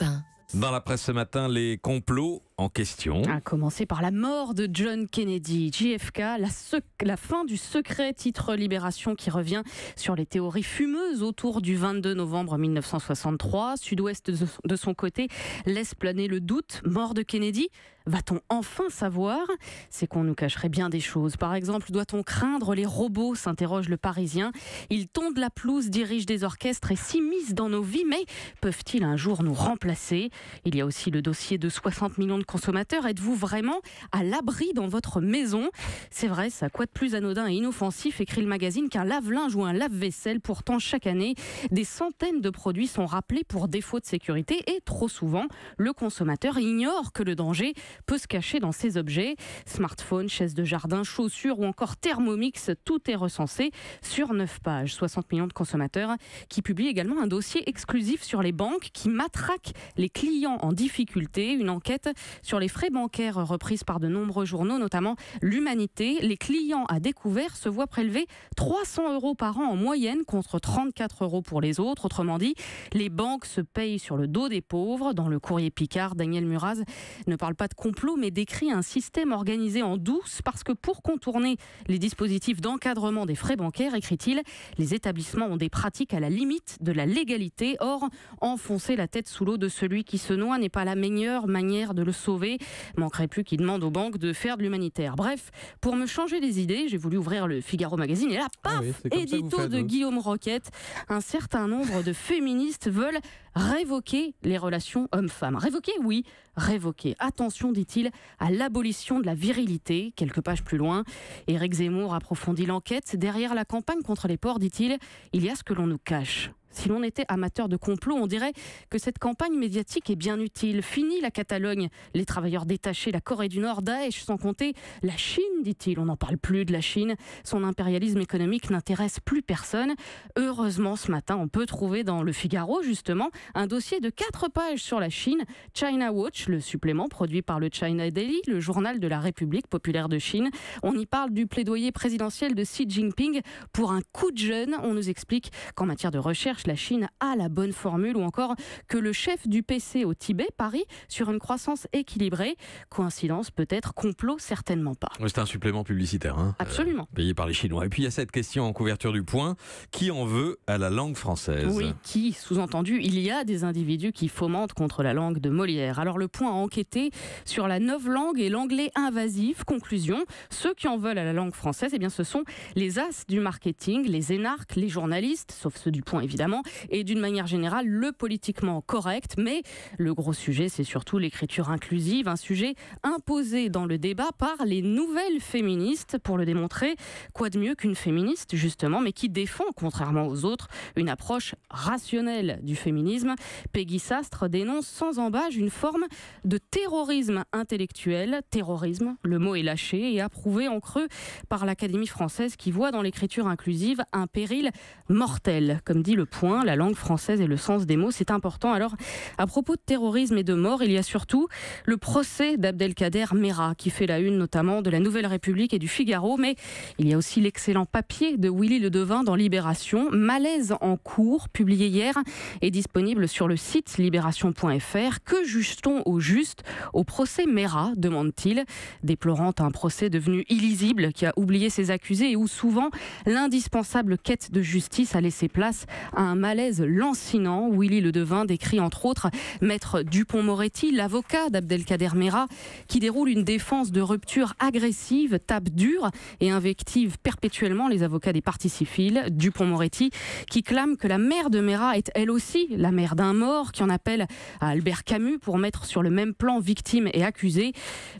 Europe 1. Dans la presse ce matin, les complots en question. À commencer par la mort de John Kennedy. JFK, la, sec- la fin du secret, titre Libération qui revient sur les théories fumeuses autour du 22 novembre 1963. Sud-Ouest de, de son côté laisse planer le doute. Mort de Kennedy Va-t-on enfin savoir? C'est qu'on nous cacherait bien des choses. Par exemple, doit-on craindre les robots? s'interroge le Parisien. Ils tondent la pelouse, dirigent des orchestres et s'immiscent dans nos vies, mais peuvent-ils un jour nous remplacer? Il y a aussi le dossier de 60 millions de consommateurs. Êtes-vous vraiment à l'abri dans votre maison? C'est vrai, ça quoi de plus anodin et inoffensif, écrit le magazine, qu'un lave-linge ou un lave-vaisselle? Pourtant, chaque année, des centaines de produits sont rappelés pour défaut de sécurité et trop souvent, le consommateur ignore que le danger peut se cacher dans ces objets. Smartphone, chaise de jardin, chaussures ou encore thermomix, tout est recensé sur 9 pages. 60 millions de consommateurs qui publient également un dossier exclusif sur les banques qui matraquent les clients en difficulté. Une enquête sur les frais bancaires reprise par de nombreux journaux, notamment l'Humanité. Les clients à découvert se voient prélever 300 euros par an en moyenne contre 34 euros pour les autres. Autrement dit, les banques se payent sur le dos des pauvres. Dans le courrier Picard, Daniel Muraz ne parle pas de complot, mais décrit un système organisé en douce parce que pour contourner les dispositifs d'encadrement des frais bancaires, écrit-il, les établissements ont des pratiques à la limite de la légalité. Or, enfoncer la tête sous l'eau de celui qui se noie n'est pas la meilleure manière de le sauver. Manquerait plus qu'il demande aux banques de faire de l'humanitaire. Bref, pour me changer les idées, j'ai voulu ouvrir le Figaro Magazine et là, paf, Ah oui, vous édito faites, de vous. Guillaume Roquette. Un certain nombre de féministes veulent révoquer les relations hommes-femmes. Révoquer, oui, révoquer. Attention, dit-il, à l'abolition de la virilité. Quelques pages plus loin, Éric Zemmour approfondit l'enquête. Derrière la campagne contre les porcs, dit-il, il y a ce que l'on nous cache. Si l'on était amateur de complot, on dirait que cette campagne médiatique est bien utile. Fini la Catalogne, les travailleurs détachés, la Corée du Nord, Daesh, sans compter la Chine, dit-il. On n'en parle plus de la Chine. Son impérialisme économique n'intéresse plus personne. Heureusement, ce matin, on peut trouver dans le Figaro, justement, un dossier de quatre pages sur la Chine. China Watch, le supplément produit par le China Daily, le journal de la République populaire de Chine. On y parle du plaidoyer présidentiel de Xi Jinping pour un coup de jeune. On nous explique qu'en matière de recherche, la Chine a la bonne formule ou encore que le chef du PC au Tibet parie sur une croissance équilibrée. Coïncidence peut-être, complot certainement pas. C'est un supplément publicitaire. hein, Absolument. euh, payé par les Chinois. Et puis il y a cette question en couverture du point. Qui en veut à la langue française? Oui, qui, sous-entendu, il y a des individus qui fomentent contre la langue de Molière. Alors le point a enquêté sur la langue et l'anglais invasif. Conclusion, ceux qui en veulent à la langue française, eh bien, ce sont les as du marketing, les énarques, les journalistes, sauf ceux du point évidemment, et d'une manière générale, le politiquement correct. Mais le gros sujet, c'est surtout l'écriture inclusive, un sujet imposé dans le débat par les nouvelles féministes. Pour le démontrer, quoi de mieux qu'une féministe, justement, mais qui défend, contrairement aux autres, une approche rationnelle du féminisme. Peggy Sastre dénonce sans embâche une forme de terrorisme intellectuel. Terrorisme, le mot est lâché et approuvé en creux par l'Académie française qui voit dans l'écriture inclusive un péril mortel. Comme dit le point, la langue française et le sens des mots, c'est important. Alors, à propos de terrorisme et de mort, il y a surtout le procès d'Abdelkader Mera qui fait la une notamment de la Nouvelle République et du Figaro, mais il y a aussi l'excellent papier de Willy Le Devin dans Libération, Malaise en cours, publié hier et disponible sur le site libération.fr. Que juge-t-on au juste au procès Mera demande-t-il, déplorant un procès devenu illisible qui a oublié ses accusés et où souvent l'indispensable quête de justice a laissé place à un malaise lancinant. Willy Le Devin décrit entre autres Maître Dupont-Moretti, l'avocat d'Abdelkader Mera, qui déroule une défense de rupture agressive, tape dure et invective perpétuellement les avocats des parties civiles. Dupont-Moretti qui clame que la mère de Mera est elle aussi la mère d'un mort, qui en appelle à Albert Camus pour mettre sur le même plan victime et accusé.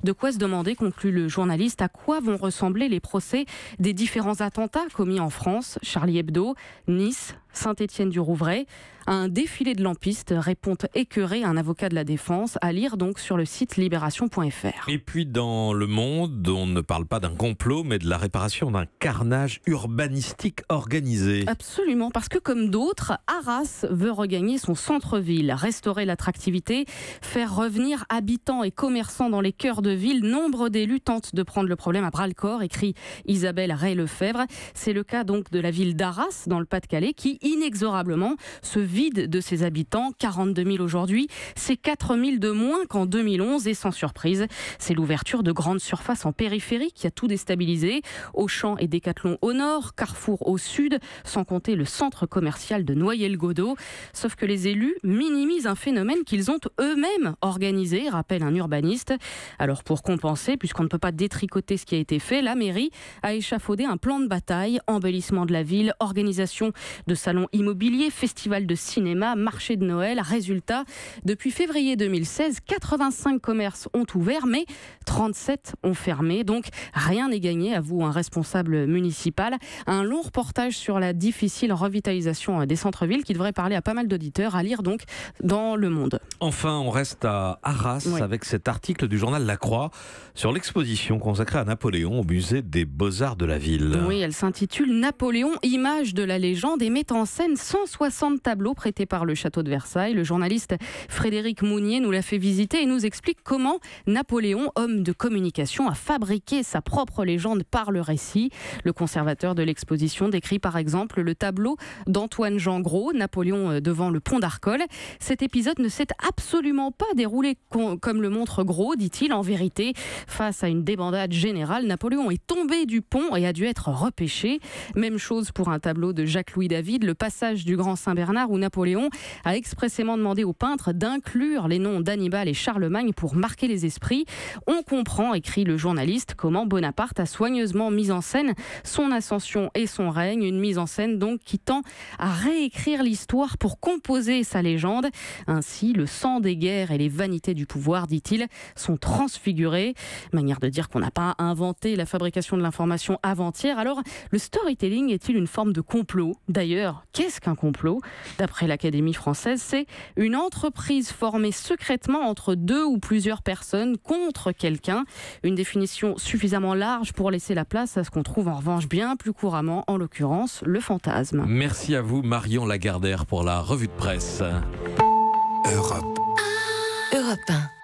De quoi se demander, conclut le journaliste, à quoi vont ressembler les procès des différents attentats commis en France, Charlie Hebdo, Nice, Saint-Étienne-du-Rouvray. Un défilé de lampistes répond écœuré un avocat de la défense, à lire donc sur le site libération.fr. Et puis dans le monde, on ne parle pas d'un complot, mais de la réparation d'un carnage urbanistique organisé. Absolument, parce que comme d'autres, Arras veut regagner son centre-ville, restaurer l'attractivité, faire revenir habitants et commerçants dans les cœurs de ville. Nombre d'élus tentent de prendre le problème à bras-le-corps, écrit Isabelle Ray-Lefebvre. C'est le cas donc de la ville d'Arras, dans le Pas-de-Calais, qui inexorablement se vide de ses habitants, 42 000 aujourd'hui, c'est 4 000 de moins qu'en 2011 et sans surprise, c'est l'ouverture de grandes surfaces en périphérie qui a tout déstabilisé, Auchan et Décathlon au nord, Carrefour au sud, sans compter le centre commercial de Noyelles-Godeau. Sauf que les élus minimisent un phénomène qu'ils ont eux-mêmes organisé, rappelle un urbaniste. Alors pour compenser, puisqu'on ne peut pas détricoter ce qui a été fait, la mairie a échafaudé un plan de bataille, embellissement de la ville, organisation de salons immobiliers, festival de cinéma, marché de Noël. Résultat, depuis février 2016, 85 commerces ont ouvert, mais 37 ont fermé. Donc rien n'est gagné, à vous, un responsable municipal. Un long reportage sur la difficile revitalisation des centres-villes qui devrait parler à pas mal d'auditeurs, à lire donc dans Le Monde. Enfin, on reste à Arras avec cet article du journal La Croix sur l'exposition consacrée à Napoléon au musée des Beaux-Arts de la ville. Oui, elle s'intitule Napoléon, image de la légende et met en scène 160 tableaux prêtés par le château de Versailles. Le journaliste Frédéric Mounier nous l'a fait visiter et nous explique comment Napoléon, homme de communication, a fabriqué sa propre légende par le récit. Le conservateur de l'exposition décrit par exemple le tableau d'Antoine Jean Gros, Napoléon euh, devant le pont d'Arcole. Cet épisode ne s'est absolument pas déroulé comme le montre Gros, dit-il. En vérité, face à une débandade générale, Napoléon est tombé du pont et a dû être repêché. Même chose pour un tableau de Jacques-Louis David, le passage du Grand Saint-Bernard, où Napoléon a expressément demandé aux peintres d'inclure les noms d'Hannibal et Charlemagne pour marquer les esprits. On comprend, écrit le journaliste, comment Bonaparte a soigneusement mis en scène son ascension et son règne, une mise en scène donc qui tend à réécrire l'histoire pour composer sa légende. Ainsi, le sang des guerres et les vanités du pouvoir, dit-il, sont transfigurés. Manière de dire qu'on n'a pas inventé la fabrication de l'information avant-hier. Alors, le storytelling est-il une forme de complot? D'ailleurs, qu'est-ce qu'un complot? l'Académie française, c'est une entreprise formée secrètement entre deux ou plusieurs personnes contre quelqu'un. Une définition suffisamment large pour laisser la place à ce qu'on trouve en revanche bien plus couramment, en l'occurrence, le fantasme. Merci à vous, Marion Lagardère, pour la revue de presse. Europe. Europe 1.